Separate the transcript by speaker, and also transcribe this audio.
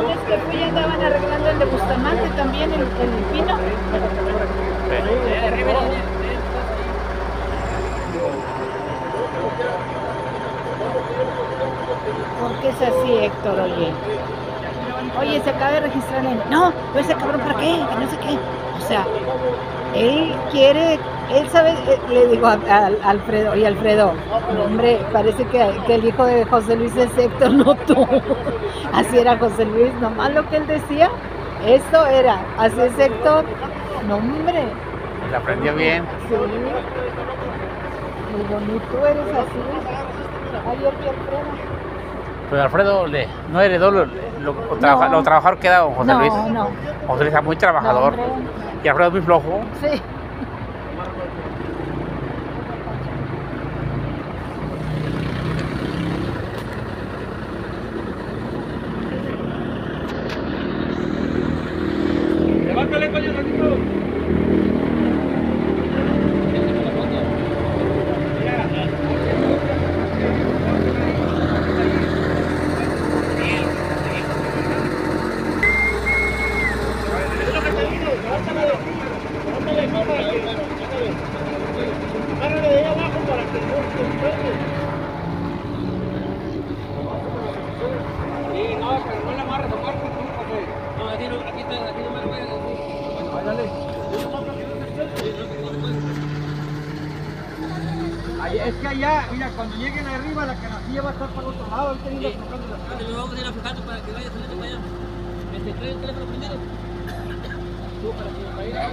Speaker 1: lunes que fui andaban arreglando el de Bustamante también, el, el pino. ¿Por qué es así, Héctor? Oye. Oye, se acaba de registrar en. No, pues ese cabrón, ¿para qué? Que no sé qué. O sea, él quiere, él sabe, eh, le digo a, a Alfredo, y Alfredo, hombre, parece que, que el hijo de José Luis es Héctor, no tú. Así era José Luis, nomás lo que él decía, eso era, así es Héctor, no hombre,
Speaker 2: Le aprendió bien.
Speaker 1: sí. Muy bonito eres así. Ayer a Alfredo.
Speaker 2: Pero Alfredo le, no heredó lo, lo, lo trabaja-
Speaker 1: No.
Speaker 2: lo trabajador que era don José
Speaker 1: no,
Speaker 2: Luis.
Speaker 1: no,
Speaker 2: José Luis era muy trabajador. Y Alfredo muy flojo.
Speaker 1: sí.
Speaker 3: Levántale, coño, ratito. Agárrale de ahí abajo para que no se despegue. Sí, no, no aquí no, aquí está, aquí no me lo voy a decir. Es que allá, mira, cuando lleguen arriba la canastilla va a estar para otro lado, ahorita viene aflojando las
Speaker 4: Ándale, vamos a ir aflojando para que vaya saliendo para allá. Este, trae el teléfono primero. Tú, para que vaya